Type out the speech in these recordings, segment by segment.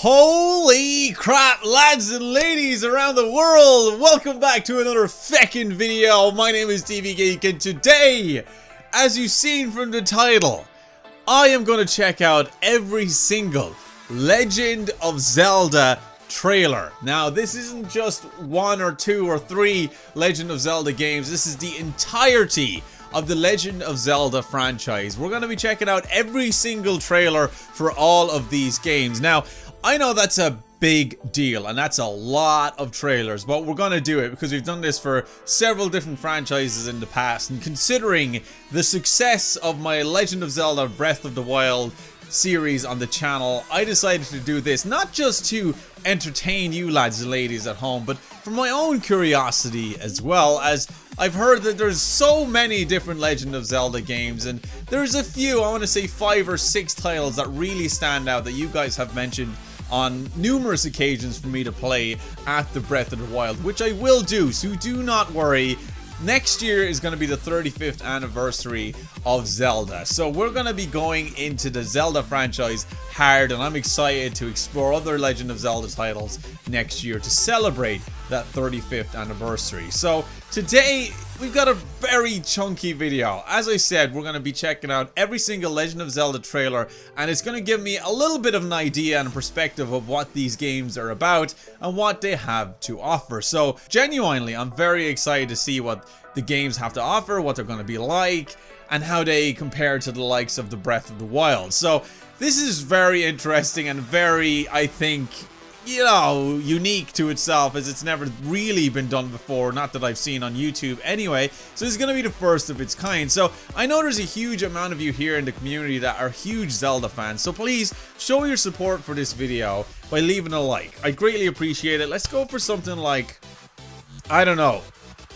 Holy crap, lads and ladies around the world! Welcome back to another feckin' video. My name is DeeBeeGeek, and today, as you've seen from the title, I am going to check out every single Legend of Zelda trailer. Now, this isn't just one or two or three Legend of Zelda games, this is the entirety of the Legend of Zelda franchise. We're going to be checking out every single trailer for all of these games. Now, I know that's a big deal and that's a lot of trailers but we're gonna do it because we've done this for several different franchises in the past. And considering the success of my Legend of Zelda Breath of the Wild series on the channel I decided to do this not just to entertain you lads and ladies at home but for my own curiosity as well as I've heard that there's so many different Legend of Zelda games and there's a few I want to say five or six titles that really stand out that you guys have mentioned on numerous occasions for me to play at the Breath of the Wild, which I will do, so do not worry. Next year is going to be the 35th anniversary of Zelda. So we're going to be going into the Zelda franchise hard and I'm excited to explore other Legend of Zelda titles next year to celebrate that 35th anniversary. So today we've got a very chunky video. As I said, we're going to be checking out every single Legend of Zelda trailer and it's going to give me a little bit of an idea and perspective of what these games are about and what they have to offer. So genuinely, I'm very excited to see what the games have to offer, what they're going to be like, and how they compare to the likes of the Breath of the Wild. So this is very interesting and very, I think, you know, unique to itself as it's never really been done before, not that I've seen on YouTube anyway, so is going to be the first of its kind. So I know there's a huge amount of you here in the community that are huge Zelda fans, so please show your support for this video by leaving a like. I greatly appreciate it. Let's go for something like, I don't know,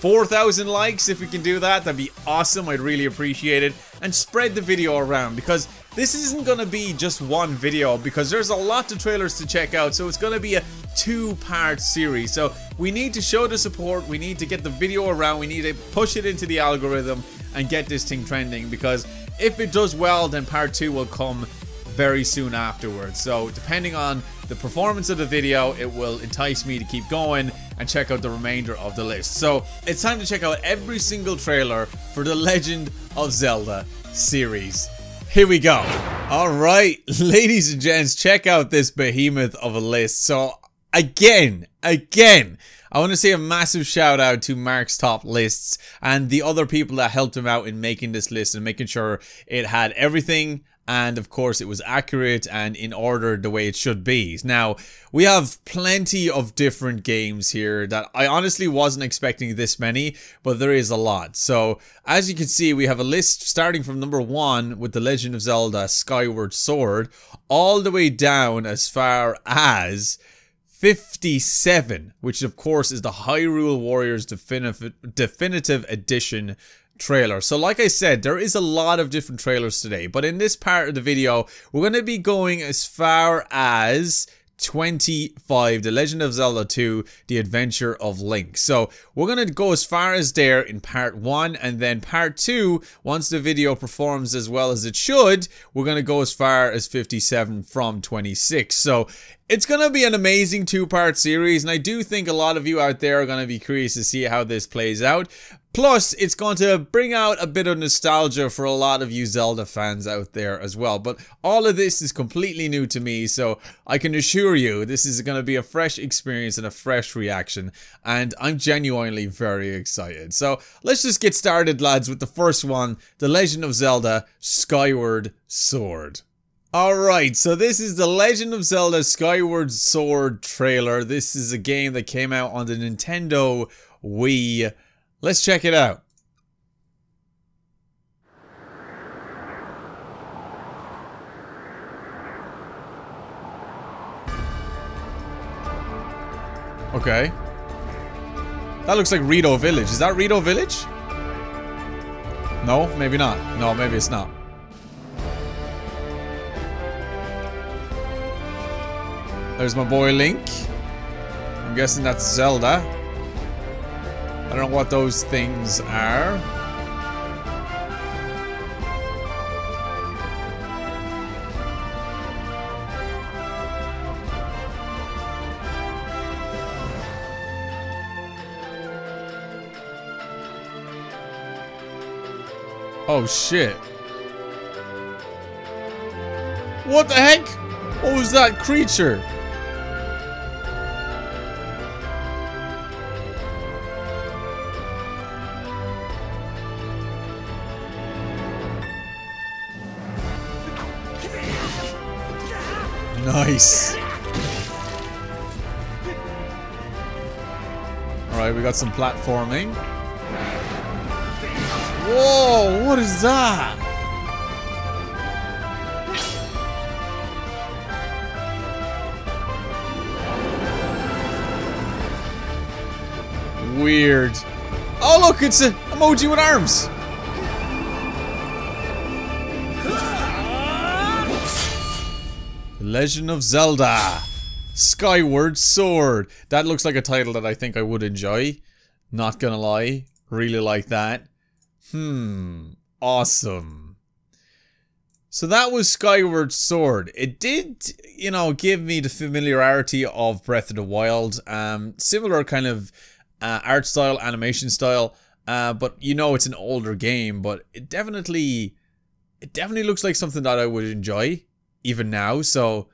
4,000 likes if we can do that, that'd be awesome, I'd really appreciate it. And spread the video around because this isn't gonna be just one video because there's a lot of trailers to check out. So it's gonna be a two-part series. So we need to show the support. We need to get the video around. We need to push it into the algorithm and get this thing trending because if it does well then part two will come very soon afterwards. So depending on the performance of the video it will entice me to keep going and check out the remainder of the list so it's time to check out every single trailer for the Legend of Zelda series here we go. Alright, ladies and gents, check out this behemoth of a list. So, again, again, I want to say a massive shout out to Mark's Top Lists and the other people that helped him out in making this list and making sure it had everything and of course it was accurate and in order the way it should be. Now, we have plenty of different games here that I honestly wasn't expecting this many, but there is a lot. So, as you can see, we have a list starting from number one with The Legend of Zelda Skyward Sword, all the way down as far as 57, which of course is the Hyrule Warriors Definitive, Definitive Edition trailer. So like I said, there is a lot of different trailers today, but in this part of the video, we're going to be going as far as 25, The Legend of Zelda 2, The Adventure of Link. So we're going to go as far as there in part 1 and then part 2, once the video performs as well as it should, we're going to go as far as 57 from 26. So it's going to be an amazing two-part series, and I do think a lot of you out there are going to be curious to see how this plays out. Plus, it's going to bring out a bit of nostalgia for a lot of you Zelda fans out there as well. But all of this is completely new to me, so I can assure you this is going to be a fresh experience and a fresh reaction. And I'm genuinely very excited. So let's just get started, lads, with the first one, The Legend of Zelda Skyward Sword. Alright, so this is the Legend of Zelda Skyward Sword trailer. This is a game that came out on the Nintendo Wii. Let's check it out. Okay. That looks like Rito Village. Is that Rito Village? No, maybe not. No, maybe it's not. There's my boy Link. I'm guessing that's Zelda. I don't know what those things are. Oh shit. What the heck? What was that creature? Nice. Alright, we got some platforming. Whoa, what is that? Weird. Oh look, it's an emoji with arms. Legend of Zelda. Skyward Sword. That looks like a title that I think I would enjoy. Not gonna lie. Really like that. Hmm. Awesome. So that was Skyward Sword. It did, you know, give me the familiarity of Breath of the Wild. Um, similar kind of uh, art style, animation style. Uh, but you know it's an older game, but it definitely, it definitely looks like something that I would enjoy even now. So,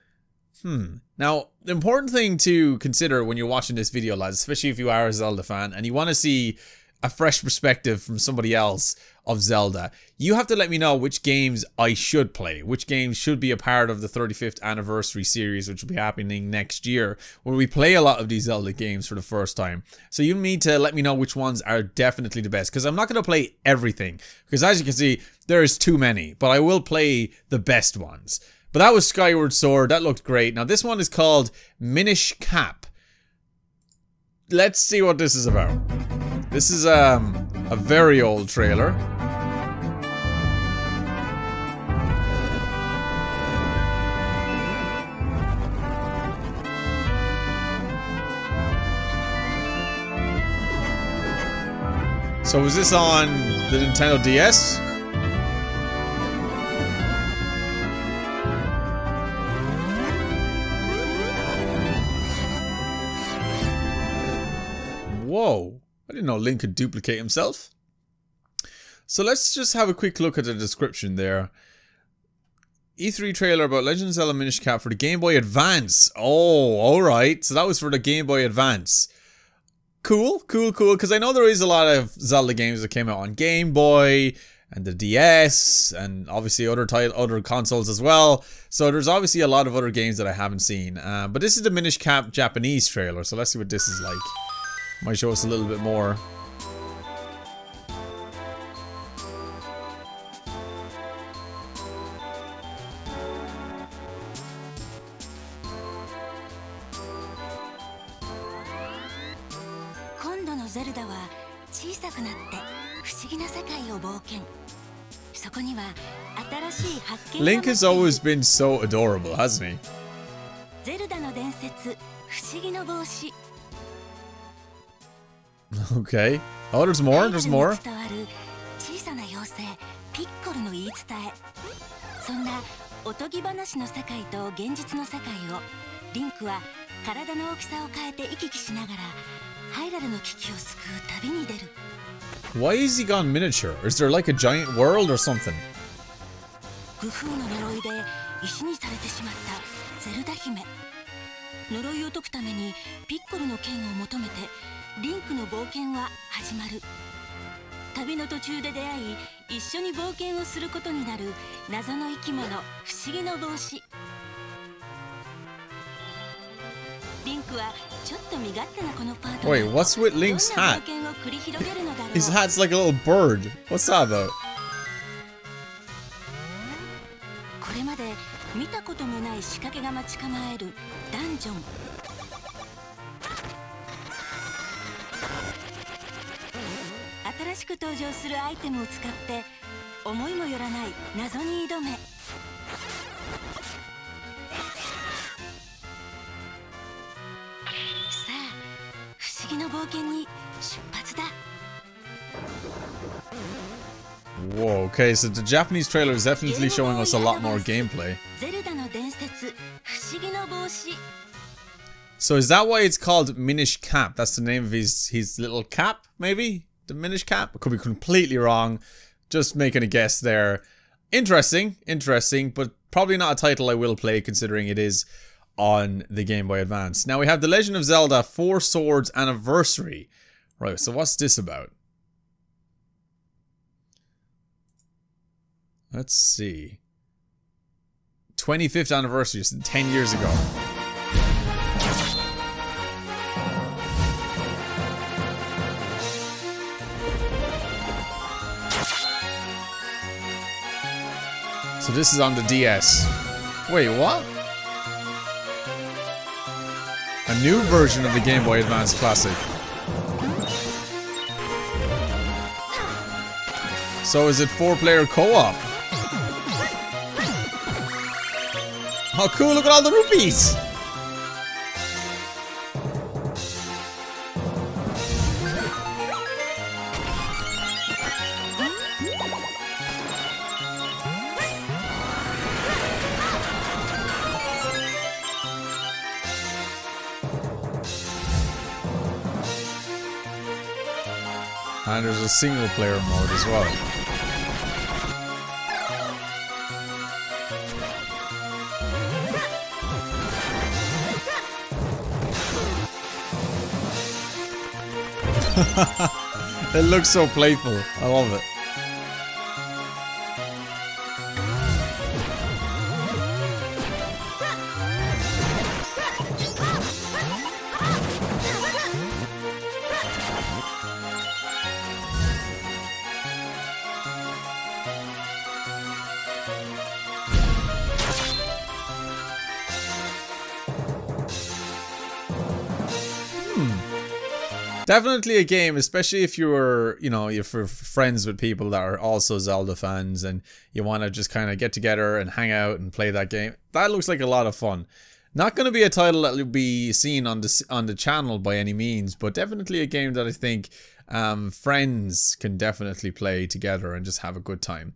hmm. Now, the important thing to consider when you're watching this video, lads, especially if you are a Zelda fan and you want to see a fresh perspective from somebody else of Zelda, you have to let me know which games I should play, which games should be a part of the 35th anniversary series, which will be happening next year, where we play a lot of these Zelda games for the first time. So you need to let me know which ones are definitely the best, because I'm not going to play everything, because as you can see, there is too many, but I will play the best ones. But that was Skyward Sword. That looked great. Now this one is called Minish Cap. Let's see what this is about. This is um, a very old trailer. So was this on the Nintendo DS? Whoa. I didn't know Link could duplicate himself. So let's just have a quick look at the description there. E3 trailer about Legend of Zelda Minish Cap for the Game Boy Advance. Oh, alright. So that was for the Game Boy Advance. Cool, cool, cool. Because I know there is a lot of Zelda games that came out on Game Boy and the DS and obviously other title, other consoles as well. So there's obviously a lot of other games that I haven't seen. Uh, but this is the Minish Cap Japanese trailer. So let's see what this is like. Might show us a little bit more. Link has always been so adorable, hasn't he? Okay. Oh, there's more? There's more? 小さな妖精ピッコルの言い伝えそんなおとぎ話の世界と現実の世界をリンクは体の大きさを変えて行き来しながらハイラルの危機を救う旅に出る Why is he gone miniature? Is there like a giant world or something? What's with Link's hat? His hat's like a little bird. What's that about? これまで見たこともない仕掛けが待ち構えるダンジョン新しく登場するアイテムを使って思いもよらない謎に挑め 不思議な冒険に出発だ Whoa, okay, so the Japanese trailer is definitely showing us a lot more gameplay. So is that why it's called Minish Cap? That's the name of his his little cap, maybe? the Minish Cap. I could be completely wrong. Just making a guess there. Interesting, interesting, but probably not a title I will play considering it is on the Game Boy Advance. Now we have The Legend of Zelda Four Swords Anniversary. Right, so what's this about? Let's see. 25th anniversary, just 10 years ago. So this is on the DS. Wait, what? A new version of the Game Boy Advance Classic. So is it four-player co-op? Oh cool, look at all the rupees! And there's a single player mode as well. it looks so playful. I love it. Definitely a game, especially if you're, you know, if you're friends with people that are also Zelda fans and you want to just kind of get together and hang out and play that game. That looks like a lot of fun. Not going to be a title that will be seen on the on the channel by any means, but definitely a game that I think um, friends can definitely play together and just have a good time.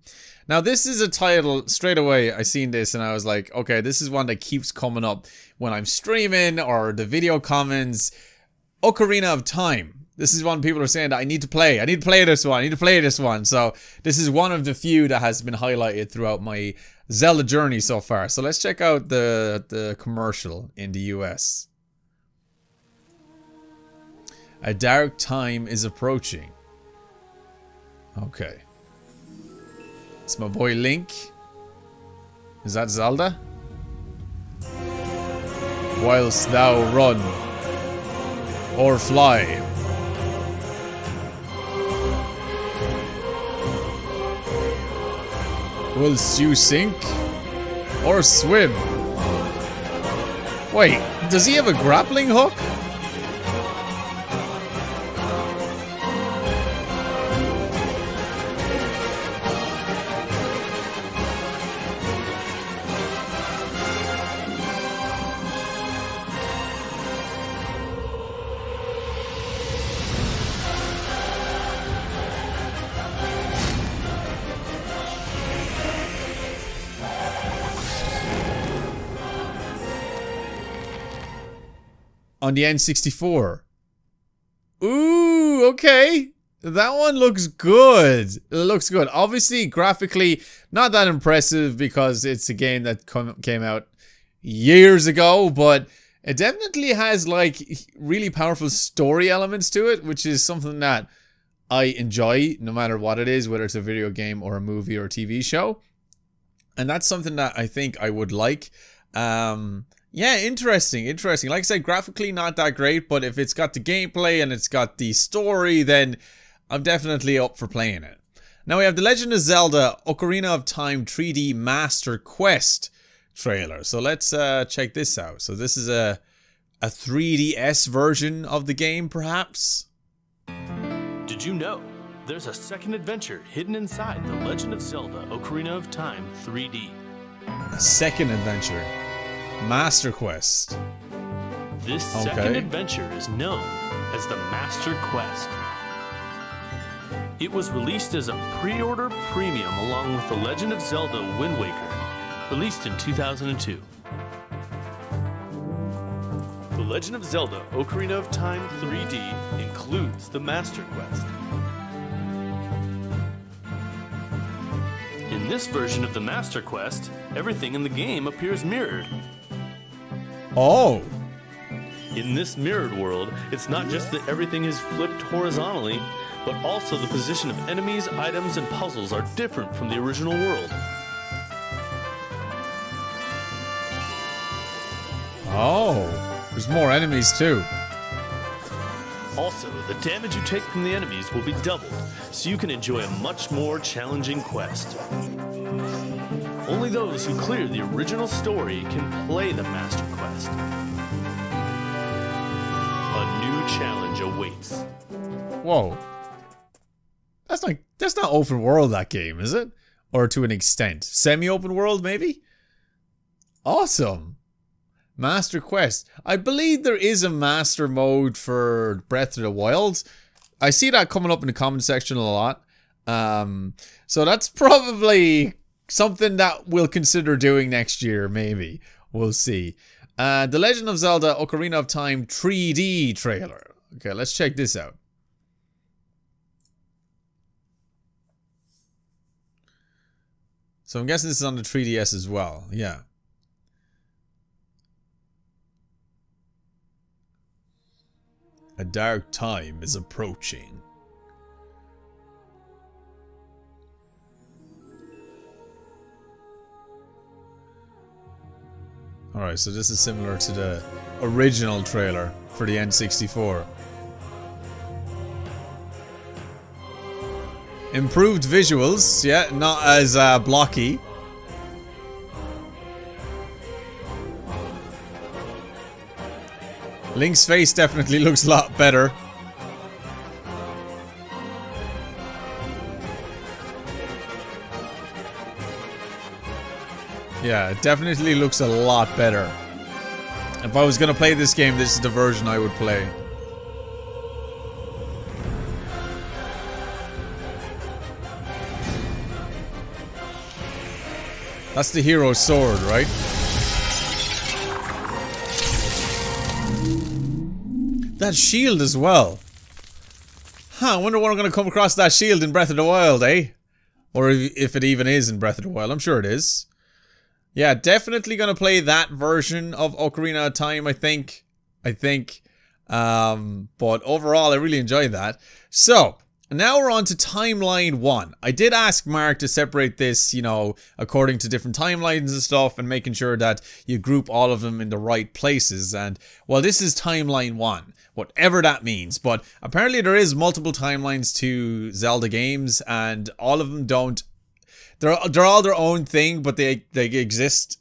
Now, this is a title, straight away, I seen this and I was like, okay, this is one that keeps coming up when I'm streaming or the video comments Ocarina of Time. This is one people are saying that I need to play. I need to play this one. I need to play this one. So this is one of the few that has been highlighted throughout my Zelda journey so far. So let's check out the, the commercial in the US. A dark time is approaching. Okay. It's my boy Link. Is that Zelda? Whilst thou run or fly. Whilst you sink or swim. Wait, does he have a grappling hook? On the N64. Ooh, okay. That one looks good. It looks good. Obviously, graphically, not that impressive because it's a game that came out years ago, but it definitely has like really powerful story elements to it, which is something that I enjoy no matter what it is, whether it's a video game or a movie or a TV show. And that's something that I think I would like. Um, yeah, interesting, interesting. Like I said, graphically not that great, but if it's got the gameplay and it's got the story, then I'm definitely up for playing it. Now we have The Legend of Zelda Ocarina of Time 3D Master Quest trailer. So let's uh, check this out. So this is a, a 3DS version of the game, perhaps? Did you know there's a second adventure hidden inside The Legend of Zelda Ocarina of Time 3D? A second adventure? Master Quest. This okay. second adventure is known as the Master Quest. It was released as a pre-order premium along with The Legend of Zelda Wind Waker, released in 2002. The Legend of Zelda Ocarina of Time 3D includes the Master Quest. In this version of the Master Quest, everything in the game appears mirrored. Oh. In this mirrored world, it's not just that everything is flipped horizontally, but also the position of enemies, items, and puzzles are different from the original world. Oh. There's more enemies too. Also, the damage you take from the enemies will be doubled, so you can enjoy a much more challenging quest. Only those who clear the original story can play the Master Quest. A new challenge awaits. Whoa. That's not that's not open world that game, is it? Or to an extent. Semi-open world maybe? Awesome. Master Quest. I believe there is a master mode for Breath of the Wild. I see that coming up in the comment section a lot. Um, so that's probably something that we'll consider doing next year, maybe. We'll see. Uh, the Legend of Zelda Ocarina of Time 3D trailer. Okay, let's check this out. So I'm guessing this is on the 3DS as well. Yeah. A dark time is approaching. Alright, so this is similar to the original trailer for the N64. Improved visuals, yeah, not as uh, blocky. Link's face definitely looks a lot better. Yeah, it definitely looks a lot better. If I was gonna play this game, this is the version I would play. That's the hero sword, right? That shield as well. Huh, I wonder when I'm going to come across that shield in Breath of the Wild, eh? Or if it even is in Breath of the Wild. I'm sure it is. Yeah, definitely to play that version of Ocarina of Time, I think. I think. Um, but overall, I really enjoyed that. So, now we're on to timeline one. I did ask Mark to separate this, you know, according to different timelines and stuff and making sure that you group all of them in the right places. And, well, this is timeline one, whatever that means. But apparently there is multiple timelines to Zelda games and all of them don't, they're, they're all their own thing, but they, they exist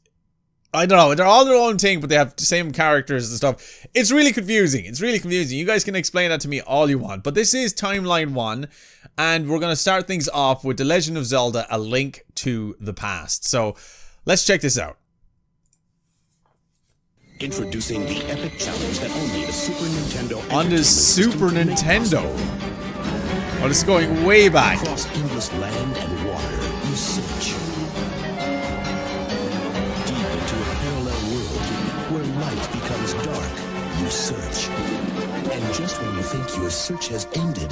I don't know. They're all their own thing, but they have the same characters and stuff. It's really confusing. It's really confusing. You guys can explain that to me all you want. But this is Timeline 1, and we're going to start things off with The Legend of Zelda, A Link to the Past. So, let's check this out. Introducing the epic challenge that only the Super Nintendo... On the Super Nintendo? Oh, it's going way back. Across endless land and water, you search Deep into a parallel world where light becomes dark, you search. And just when you think your search has ended,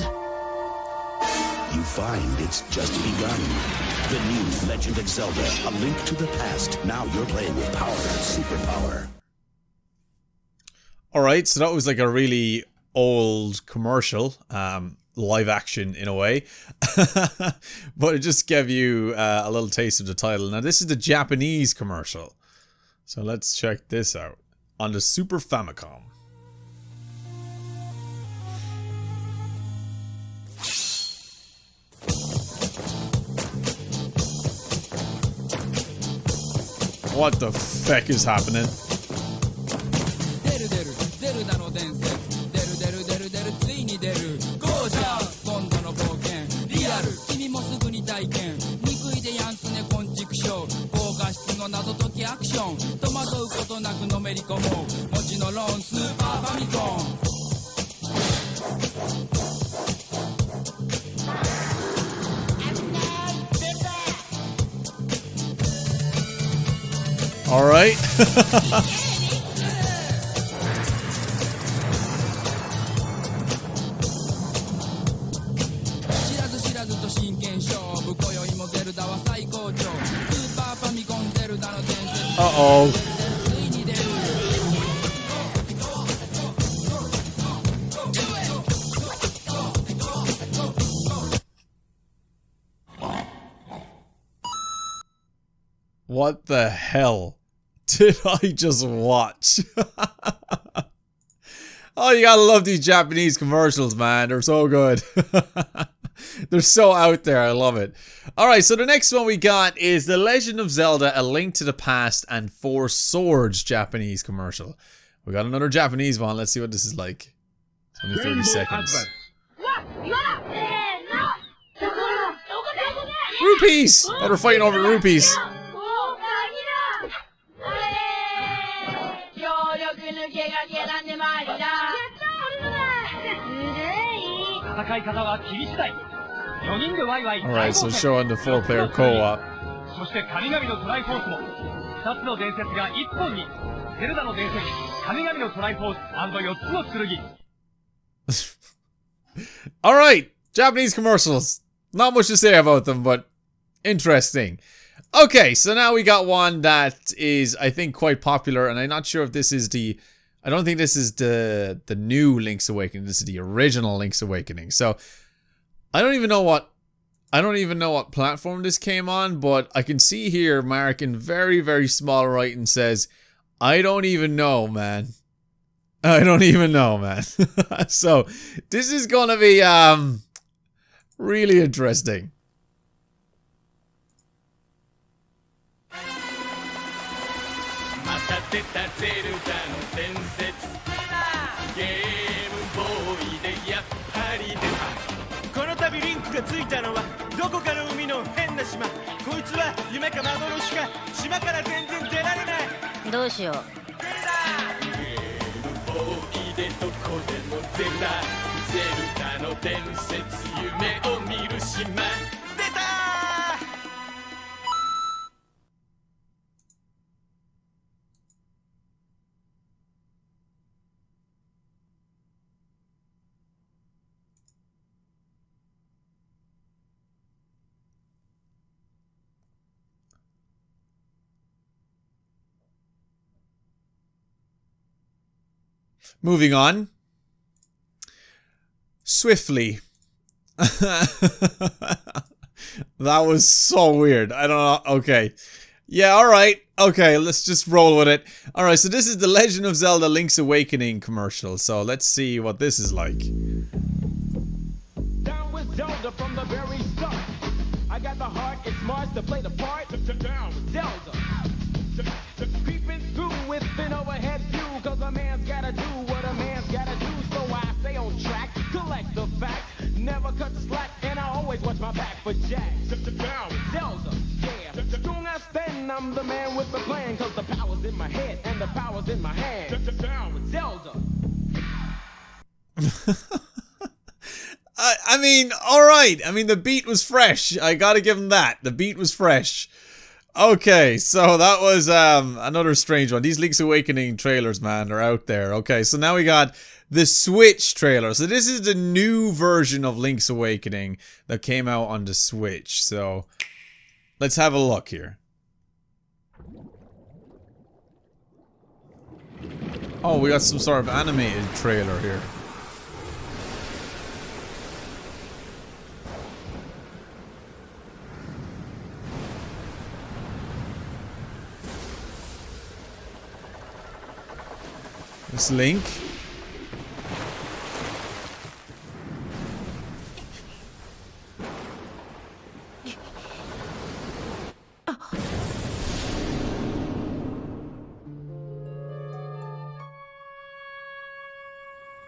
you find it's just begun. The new Legend of Zelda, A Link to the Past. Now you're playing with power superpower. Alright, so that was like a really old commercial. Um, live action in a way. but it just gave you uh, a little taste of the title. Now this is the Japanese commercial. So let's check this out on the Super Famicom. What the feck is happening? の謎解きアクション戸惑うことなくのめり込もうもちのロンスーパーファミコン All right. Uh-oh. What the hell did I just watch? oh, you gotta love these Japanese commercials, man. They're so good. They're so out there. I love it. Alright, so the next one we got is The Legend of Zelda A Link to the Past and Four Swords Japanese commercial. We got another Japanese one. Let's see what this is like. It's only 30 seconds. Rupees! Oh, they're fighting over rupees. Alright, so showing the four player co-op. そして神々のトライフォースも2つの伝説が1本にゼルダの伝説神々のトライフォース &4 つの剣 Alright, Japanese commercials. Not much to say about them, but interesting. Okay, so now we got one that is, I think, quite popular, and I'm not sure if this is the... I don't think this is the the new Link's Awakening. This is the original Link's Awakening. So, I don't even know what... I don't even know what platform this came on, but I can see here Mark in very, very small writing says, I don't even know, man. I don't even know, man. so, this is gonna be, um, really interesting. またゼルダの伝説。ゲームボーイでやっぱり出たこの度リンクがついたのはどこかの海の変な島。こいつは夢か幻か島から全然出られない。どうしよう。ボーイでどこでもゼルダゼルダの伝説。夢を見る島 Moving on. Swiftly. that was so weird. I don't know. Okay. Yeah, alright. Okay, let's just roll with it. Alright, so this is the Legend of Zelda Link's Awakening commercial. So let's see what this is like. Down with Zelda from the very start. I got the heart, to play the part. Down with Zelda. A man's gotta do what a man's gotta do. So I stay on track, collect the facts, never cut the slack, and I always watch my back for Jack. Down with Zelda, yeah. Strong I stand, I'm the man with the plan, cause the power's in my head and the power's in my hand. Down with Zelda. I, I mean, alright. I mean, the beat was fresh. I gotta give him that. The beat was fresh. Okay, so that was um another strange one. These Link's Awakening trailers, man, are out there. Okay, so now we got the Switch trailer. So this is the new version of Link's Awakening that came out on the Switch. So let's have a look here. Oh, we got some sort of animated trailer here. This Link.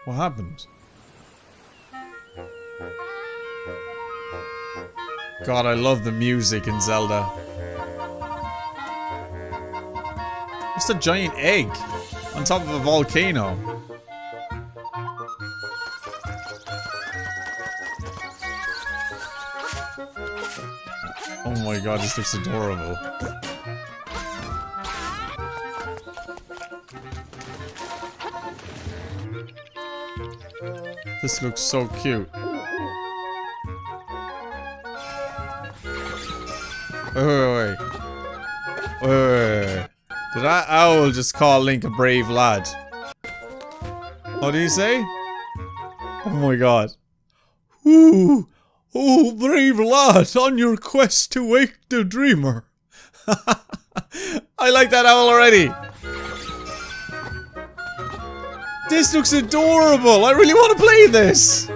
What happened? God, I love the music in Zelda. What's a giant egg on top of a volcano? Oh my god, this looks adorable. This looks so cute. Wait, wait, wait. Wait, wait, wait. That owl just call Link a brave lad? What do you say? Oh my god. Ooh, oh brave lad, on your quest to wake the dreamer. I like that owl already. This looks adorable. I really want to play this.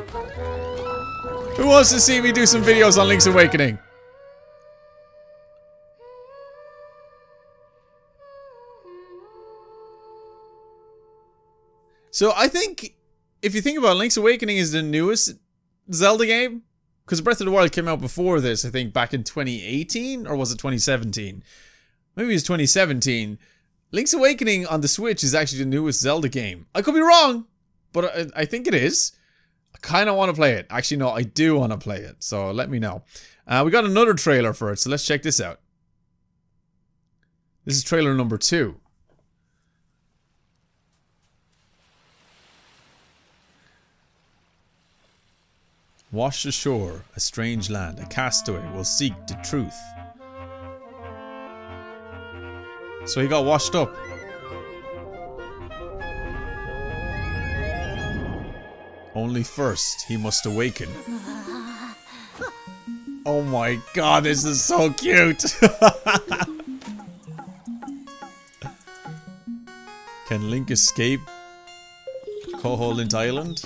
Who wants to see me do some videos on Link's Awakening? So I think if you think about it, Link's Awakening is the newest Zelda game because Breath of the Wild came out before this, I think back in 2018 or was it 2017? Maybe it was 2017. Link's Awakening on the Switch is actually the newest Zelda game. I could be wrong, but I, I think it is. I kind of want to play it. Actually, no, I do want to play it. So let me know. Uh, we got another trailer for it, so let's check this out. This is trailer number two. Washed ashore, a strange land, a castaway will seek the truth. So he got washed up. Only first, he must awaken. Oh my god, this is so cute! Can Link escape Koholint Island?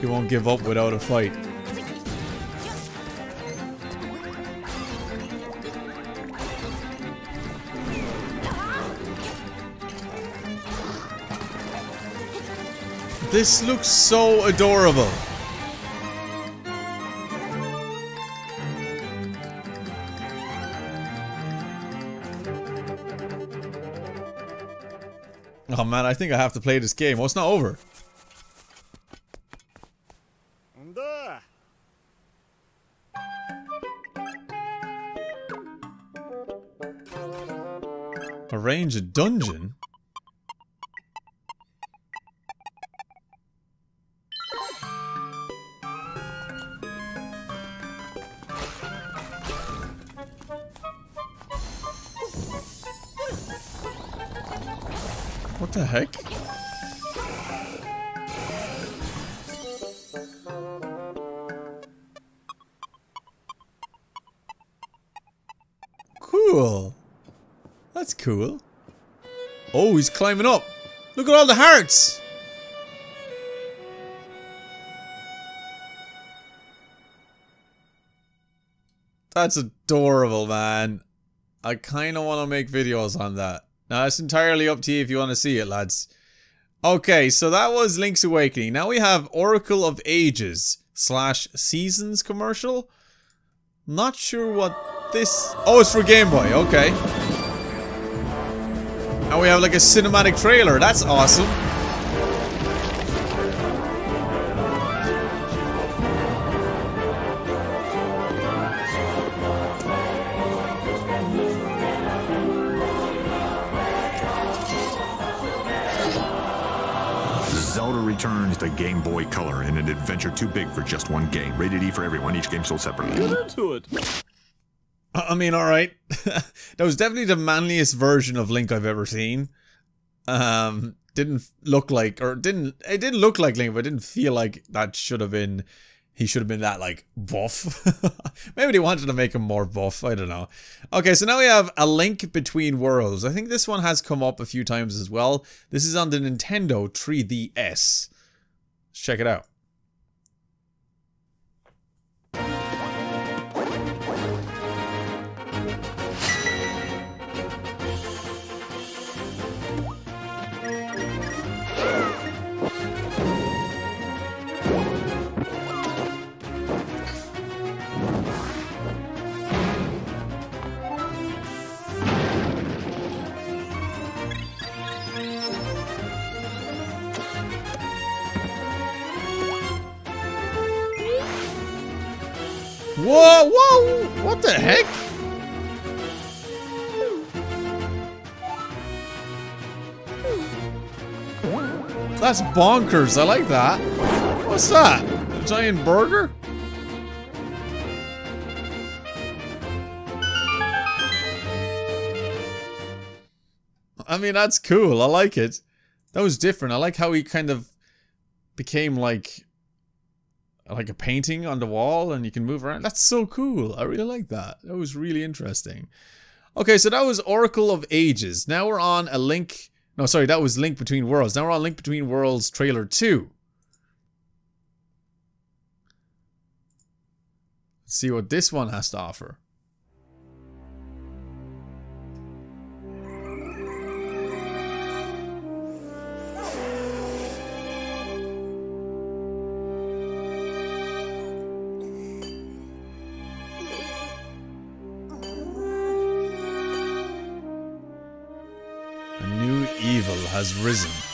He won't give up without a fight. This looks so adorable. Oh man, I think I have to play this game. Well, it's not over. Arrange a dungeon? He's climbing up. Look at all the hearts. That's adorable, man. I kind of want to make videos on that. Now, it's entirely up to you if you want to see it, lads. Okay, so that was Link's Awakening. Now we have Oracle of Ages slash Seasons commercial. Not sure what this... Oh, it's for Game Boy. Okay. And we have like a cinematic trailer. That's awesome. Zelda returns to Game Boy Color in an adventure too big for just one game. Rated E for everyone, each game sold separately. Get into it. I mean, alright. that was definitely the manliest version of Link I've ever seen. Um, didn't look like, or didn't, it didn't look like Link, but didn't feel like that should have been, he should have been that, like, buff. Maybe they wanted to make him more buff, I don't know. Okay, so now we have A Link Between Worlds. I think this one has come up a few times as well. This is on the Nintendo 3DS. Let's check it out. Whoa, whoa! What the heck? That's bonkers. I like that. What's that? A giant burger? I mean, that's cool. I like it. That was different. I like how he kind of became like like a painting on the wall and you can move around. That's so cool. I really like that. That was really interesting. Okay, so that was Oracle of Ages. Now we're on a Link... No, sorry, that was Link Between Worlds. Now we're on Link Between Worlds Trailer 2. Let's see what this one has to offer. Risen.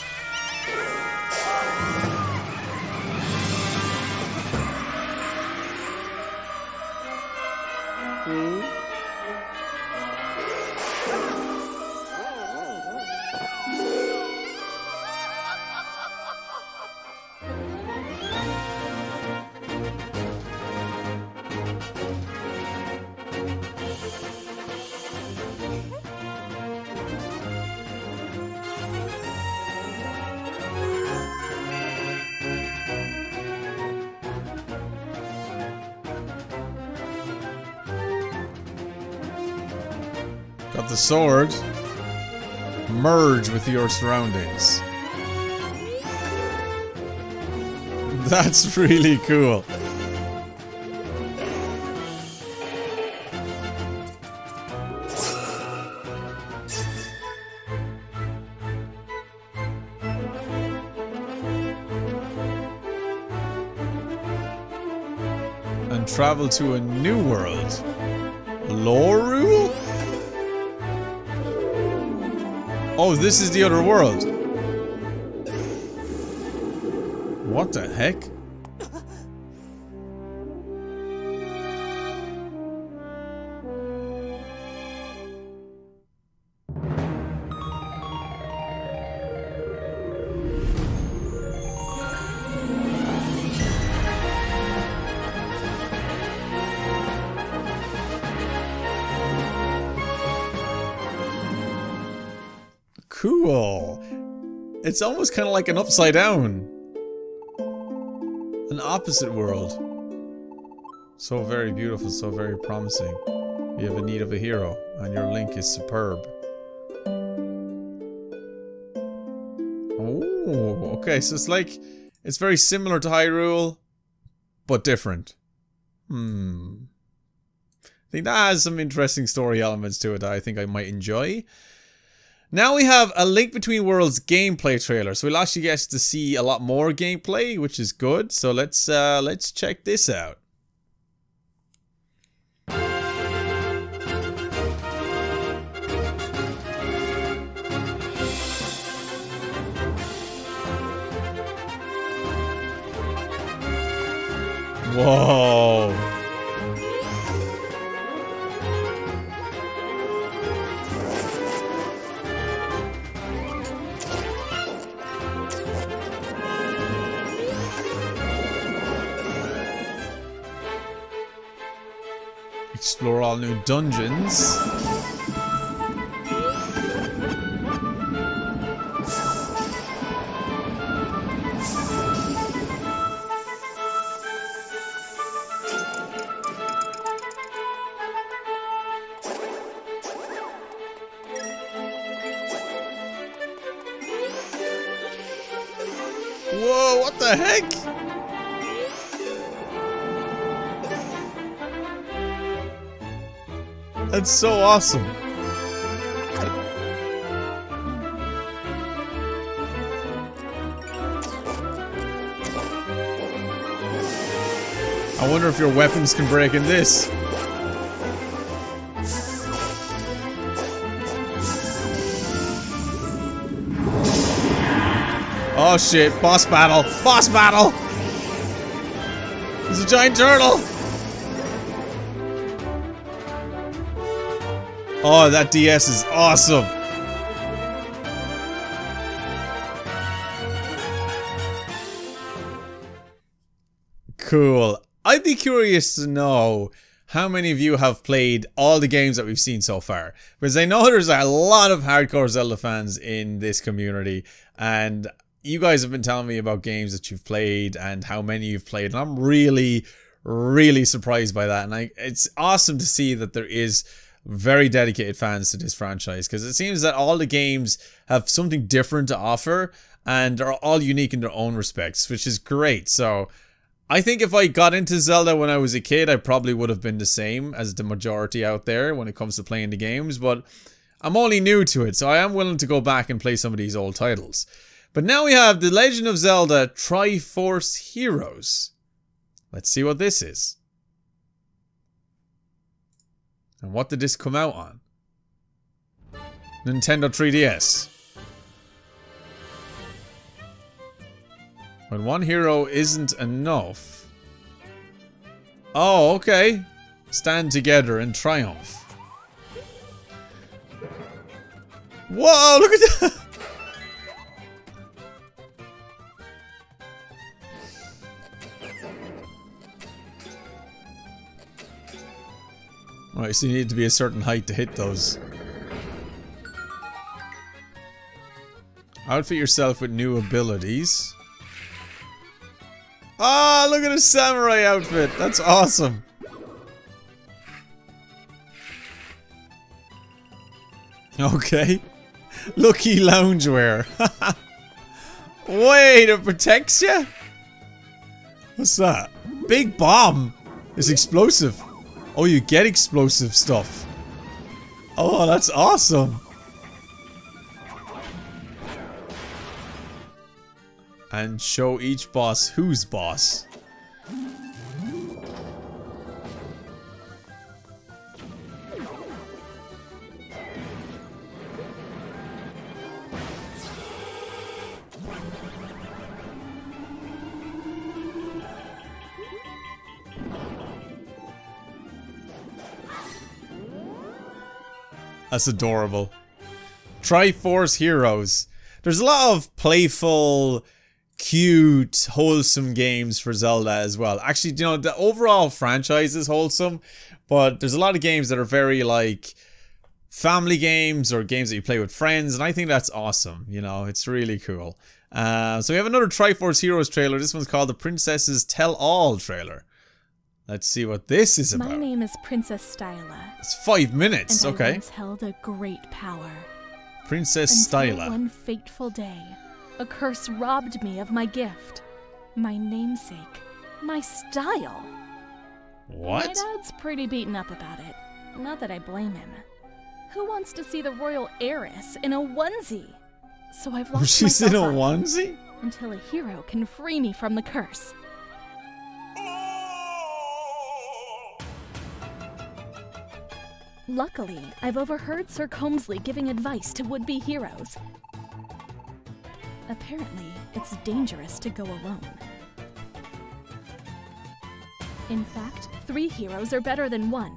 Sword. Merge with your surroundings. That's really cool. And travel to a new world. Lorule? Oh, this is the other world. What the heck? It's almost kind of like an upside down. An opposite world. So very beautiful, so very promising. You have a need of a hero, and your link is superb. Oh, okay, so it's like, it's very similar to Hyrule, but different. Hmm. I think that has some interesting story elements to it that I think I might enjoy. Now we have a Link Between Worlds gameplay trailer, so we'll actually get to see a lot more gameplay, which is good. So let's uh, let's check this out. Whoa. All new dungeons. That's so awesome. I wonder if your weapons can break in this. Oh shit, boss battle! Boss battle! There's a giant turtle! Oh, that DS is awesome! Cool. I'd be curious to know how many of you have played all the games that we've seen so far. Because I know there's a lot of hardcore Zelda fans in this community, and you guys have been telling me about games that you've played and how many you've played, and I'm really, really surprised by that. And I, it's awesome to see that there is very dedicated fans to this franchise. Because it seems that all the games have something different to offer. And are all unique in their own respects. Which is great. So... I think if I got into Zelda when I was a kid, I probably would have been the same as the majority out there when it comes to playing the games, but I'm only new to it, so I am willing to go back and play some of these old titles. But now we have The Legend of Zelda Triforce Heroes. Let's see what this is. And what did this come out on? Nintendo 3DS. When one hero isn't enough. Oh, okay. Stand together and triumph. Whoa, look at that! Alright, so you need to be a certain height to hit those. Outfit yourself with new abilities. Ah, oh, look at his samurai outfit. That's awesome. Okay. Lucky loungewear. Wait, it protects you? What's that? Big bomb. It's explosive. Oh, you get explosive stuff. Oh, that's awesome. and show each boss who's boss. That's adorable. Triforce Heroes. There's a lot of playful cute, wholesome games for Zelda as well. Actually, you know, the overall franchise is wholesome, but there's a lot of games that are very like family games or games that you play with friends, and I think that's awesome. You know, it's really cool. Uh, so we have another Triforce Heroes trailer. This one's called the Princess's Tell All trailer. Let's see what this is about. My name is Princess Styla. It's five minutes. And okay. I once held a great power. Princess Until Styla. One fateful day, a curse robbed me of my gift. My namesake. My style. What? My dad's pretty beaten up about it. Not that I blame him. Who wants to see the royal heiress in a onesie? So I've locked She's in a onesie? Until a hero can free me from the curse. Luckily, I've overheard Sir Combsley giving advice to would-be heroes. Apparently, it's dangerous to go alone. In fact, three heroes are better than one.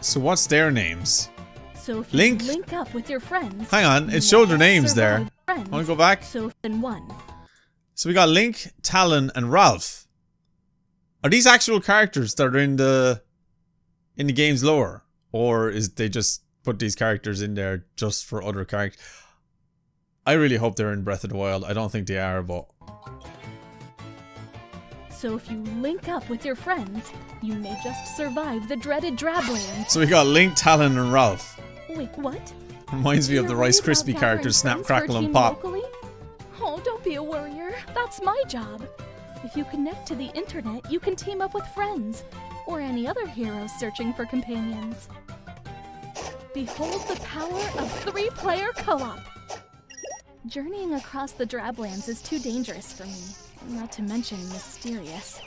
So what's their names? So if Link? link up with your friends, Hang on, it showed their names there. Friends, Wanna go back? So then one. So we got Link, Talon, and Ralph. Are these actual characters that are in the in the game's lore? Or is they just put these characters in there just for other characters? I really hope they're in Breath of the Wild. I don't think they are, but So if you link up with your friends, you may just survive the dreaded Drablands. so we got Link, Talon, and Ralph. Wait, what? Reminds me of the Rice Krispie characters, Snap, friends for a Crackle, and Pop. Locally? Oh, don't be a worrier. That's my job. If you connect to the internet, you can team up with friends or any other heroes searching for companions. Behold the power of three-player co-op. Journeying across the Drablands is too dangerous for me, not to mention mysterious.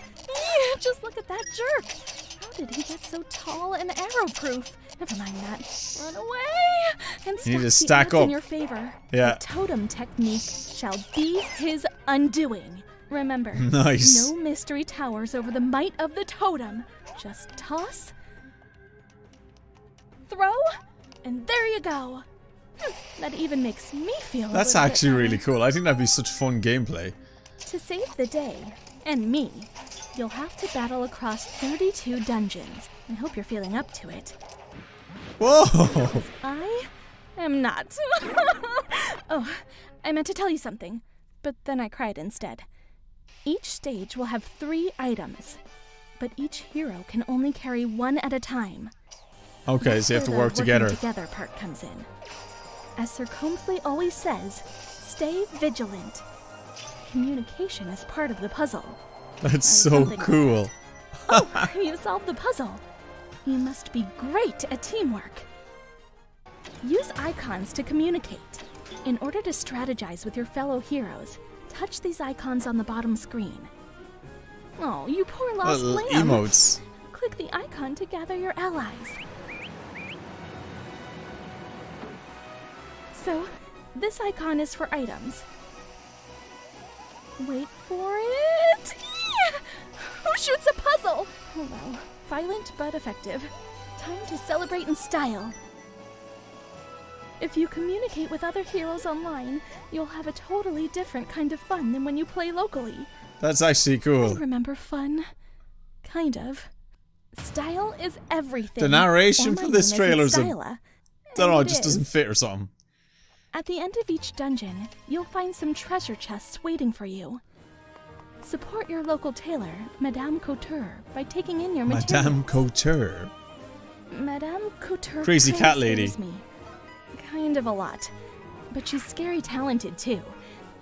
Just look at that jerk! How did he get so tall and arrow-proof? Never mind that. Run away! And You need to stack odds in your favor. Yeah. The totem technique shall be his undoing. Remember, Nice. no mystery towers over the might of the totem. Just toss, throw, and there you go. Hmm, That even makes me feel. That's actually really cool. I think that'd be such fun gameplay. To save the day, and me. You'll have to battle across 32 dungeons. I hope you're feeling up to it. Whoa! I am not. oh, I meant to tell you something, but then I cried instead. Each stage will have three items, but each hero can only carry one at a time. Okay, so you have to work together. together part comes in. As Sir Combsley always says, stay vigilant. Communication is part of the puzzle. That's so cool. Oh, you solved the puzzle. You must be great at teamwork. Use icons to communicate. In order to strategize with your fellow heroes, touch these icons on the bottom screen. Oh, you poor lost Little lamb. emotes. Click the icon to gather your allies. So, this icon is for items. Wait for it! Who shoots a puzzle? Oh well, violent but effective. Time to celebrate in style. If you communicate with other heroes online, you'll have a totally different kind of fun than when you play locally. That's actually I cool. remember fun. Kind of. Style is everything. The narration for this trailer is a- Styla. Don't know, it just is. doesn't fit or something. At the end of each dungeon, you'll find some treasure chests waiting for you. Support your local tailor, Madame Couture, by taking in your materials. Madame Couture. Madame Couture Crazy cat lady. me. Kind of a lot. But she's scary talented too.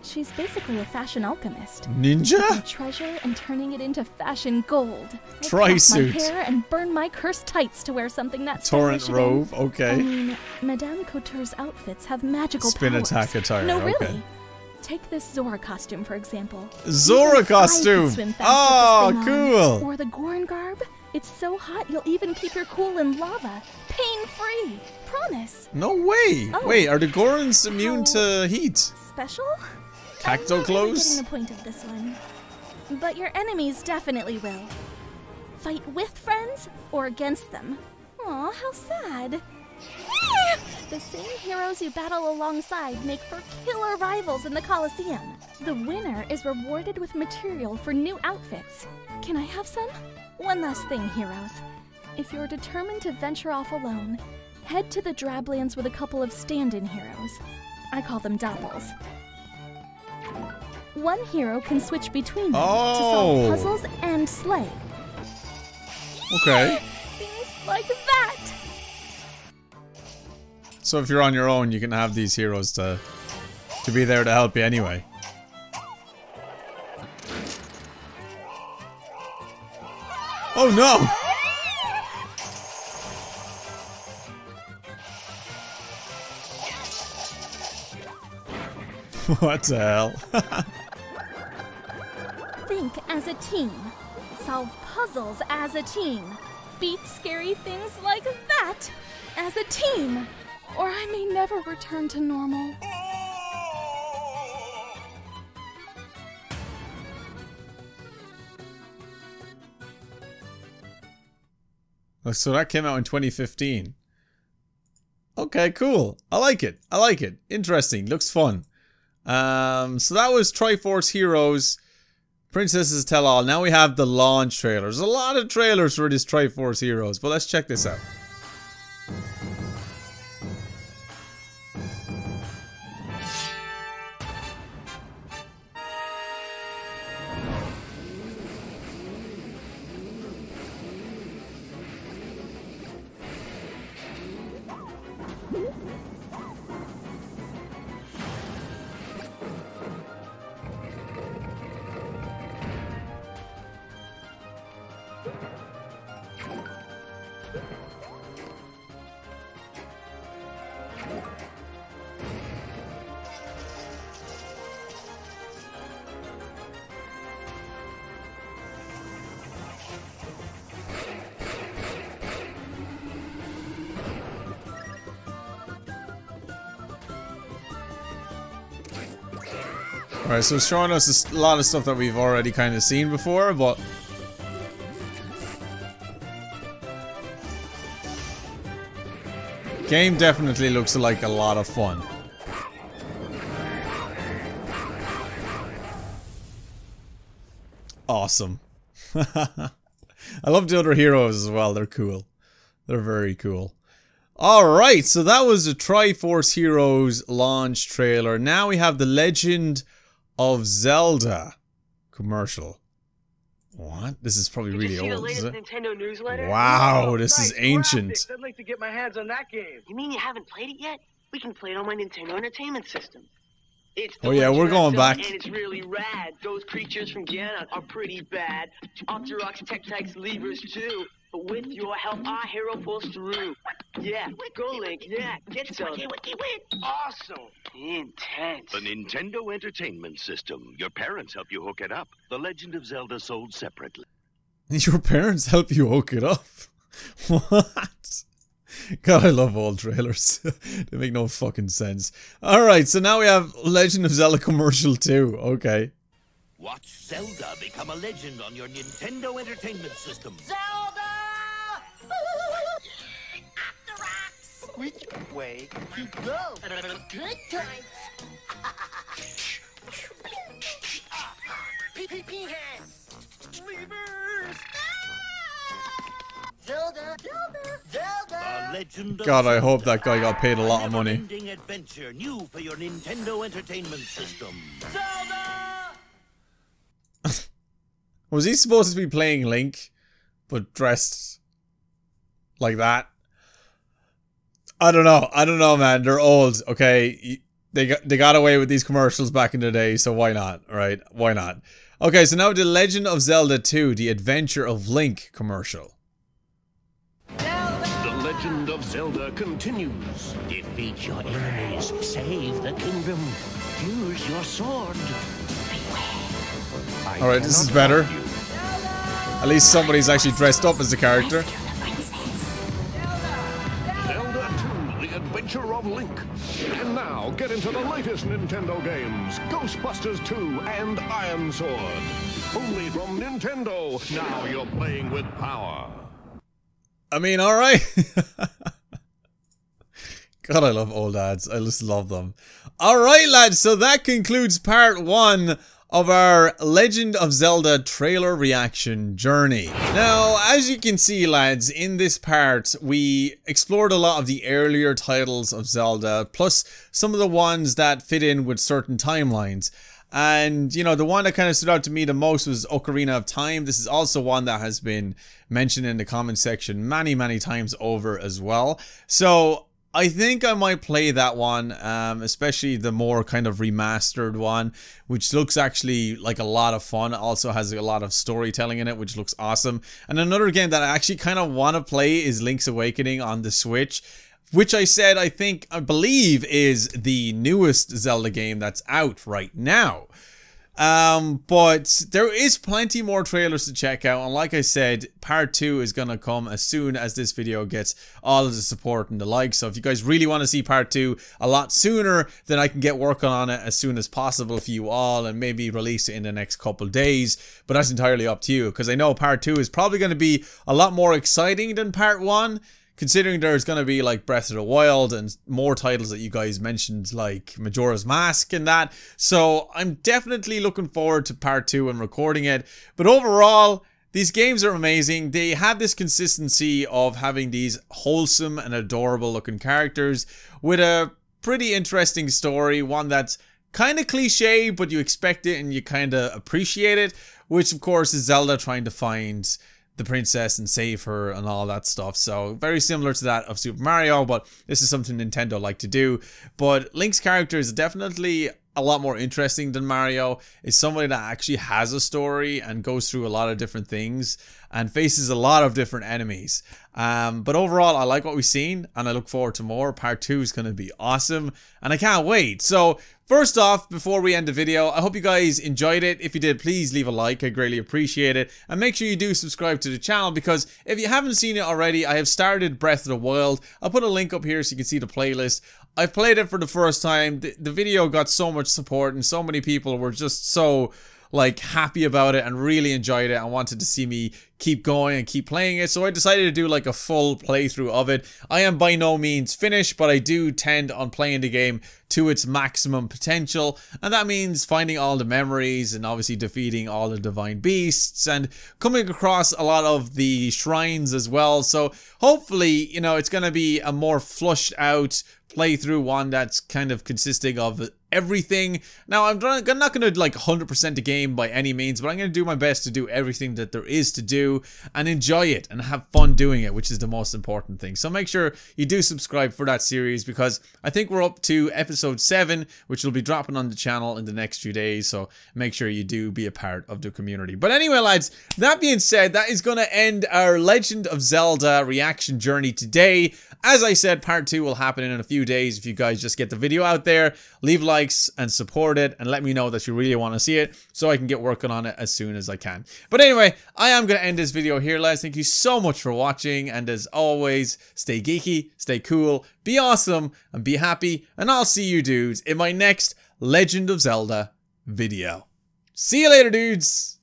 She's basically a fashion alchemist. Ninja? Treasure and turning it into fashion gold. Try suit. my hair and burn my cursed tights to wear something that's Torrent again. robe, I okay. mean, Madame Couture's outfits have magical Spin powers. attack attire, No, okay. really. Take this Zora costume, for example. Zora costume. Oh, thing on. cool. Or the Goron garb. It's so hot you'll even keep your cool in lava. Pain-free. Promise. No way! Oh. Wait, are the Gorons oh. immune How- to heat? Special? I'm not really getting the point of this one. But your enemies definitely will. Fight with friends or against them. Aw, how sad. The same heroes you battle alongside make for killer rivals in the Colosseum. The winner is rewarded with material for new outfits. Can I have some? One last thing, heroes. If you're determined to venture off alone, head to the Drablands with a couple of stand in heroes. I call them doppels. One hero can switch between them to Oh. solve puzzles and slay. Okay. Things like that! So if you're on your own, you can have these heroes to to be there to help you anyway. Oh no! what the hell? Think as a team. Solve puzzles as a team. Beat scary things like that as a team. Or I may never return to normal. so that came out in 2015. Okay, cool. I like it. I like it. Interesting. Looks fun. Um, so that was Triforce Heroes, Princesses Tell All. Now we have the launch trailers. A lot of trailers for this Triforce Heroes, but let's check this out. Alright, so it's showing us a lot of stuff that we've already kind of seen before, but... Game definitely looks like a lot of fun. awesome. I love the other heroes as well. They're cool. They're very cool. Alright, so that was the Triforce Heroes launch trailer. Now we have the Legend of Zelda commercial. What? This is probably Did you really see old. is latest? Nintendo newsletter? Wow, this is ancient. graphics. I'd like to get my hands on that game. You mean you haven't played it yet? We can play it on my Nintendo Entertainment System. It's Oh, yeah, we're going back. And it's really rad. Those creatures from Ganon are pretty bad. Octoroks, Tektites, Leevers too. But with your help, our hero pulls through. Yeah, go Link. Yeah, get Zelda. Awesome. Intense. The Nintendo Entertainment System. Your parents help you hook it up. The Legend of Zelda sold separately. Your parents help you hook it up. what? God, I love all trailers. they make no fucking sense. Alright, so now we have Legend of Zelda commercial 2. Okay. Watch Zelda become a legend on your Nintendo Entertainment System. Which way you go? Good time. Pee hands. Leevers. Zelda. Zelda. Zelda. The Legend of God, I Zelda. hope that guy got paid a lot of money. Adventure new for your Nintendo Entertainment System. Was he supposed to be playing Link, but dressed like that? I don't know. I don't know, man. They're old. Okay, they got they got away with these commercials back in the day, so why not? Right? Why not? Okay, so now the Legend of Zelda 2: The Adventure of Link commercial. The Legend of Zelda continues. Defeat your enemies. Save the kingdom. Use your sword. All right, this is better. At least somebody's actually dressed up as the character. Adventure of Link. And now, get into the latest Nintendo games Ghostbusters 2 and Iron Sword. Only from Nintendo. Now you're playing with power. I mean, all right. God, I love old ads. I just love them. All right, lads. So that concludes part one of our Legend of Zelda trailer reaction journey. Now, as you can see, lads, in this part, we explored a lot of the earlier titles of Zelda, plus some of the ones that fit in with certain timelines. And, you know, the one that kind of stood out to me the most was Ocarina of Time. This is also one that has been mentioned in the comment section many, many times over as well. So I think I might play that one, um, especially the more kind of remastered one, which looks actually like a lot of fun. Also has a lot of storytelling in it, which looks awesome. And another game that I actually kind of want to play is Link's Awakening on the Switch which I said I think I believe is the newest Zelda game that's out right now. Um, but there is plenty more trailers to check out, and like I said, part two is gonna come as soon as this video gets all of the support and the like. So if you guys really want to see part two a lot sooner, then I can get working on it as soon as possible for you all, and maybe release it in the next couple days. But that's entirely up to you, because I know part two is probably going to be a lot more exciting than part one considering there's going to be like Breath of the Wild and more titles that you guys mentioned like Majora's Mask and that. So I'm definitely looking forward to part two and recording it. But overall, these games are amazing. They have this consistency of having these wholesome and adorable looking characters with a pretty interesting story, one that's kind of cliche, but you expect it and you kind of appreciate it, which of course is Zelda trying to find the princess and save her and all that stuff. So very similar to that of Super Mario, but this is something Nintendo like to do. But Link's character is definitely a lot more interesting than Mario. Is somebody that actually has a story and goes through a lot of different things and faces a lot of different enemies. Um, but overall, I like what we've seen and I look forward to more. Part 2 is going to be awesome and I can't wait. So First off, before we end the video, I hope you guys enjoyed it. If you did, please leave a like. I greatly appreciate it. And make sure you do subscribe to the channel because if you haven't seen it already, I have started Breath of the Wild. I'll put a link up here so you can see the playlist. I've played it for the first time. The, the video got so much support and so many people were just so like happy about it and really enjoyed it and wanted to see me keep going and keep playing it. So I decided to do like a full playthrough of it. I am by no means finished, but I do tend on playing the game to its maximum potential. And that means finding all the memories and obviously defeating all the divine beasts and coming across a lot of the shrines as well. So hopefully, you know, it's going to be a more flushed out playthrough, one that's kind of consisting of everything. Now, I'm not going to like 100% the game by any means, but I'm going to do my best to do everything that there is to do and enjoy it and have fun doing it, which is the most important thing. So make sure you do subscribe for that series because I think we're up to episode 7, which will be dropping on the channel in the next few days. So make sure you do be a part of the community. But anyway, lads, that being said, that is going to end our Legend of Zelda reaction journey today. As I said, part 2 will happen in a few days if you guys just get the video out there, leave likes and support it and let me know that you really want to see it so I can get working on it as soon as I can. But anyway, I am going to end this video here, lads. Thank you so much for watching and as always, stay geeky, stay cool, be awesome, and be happy, and I'll see you dudes in my next Legend of Zelda video. See you later, dudes!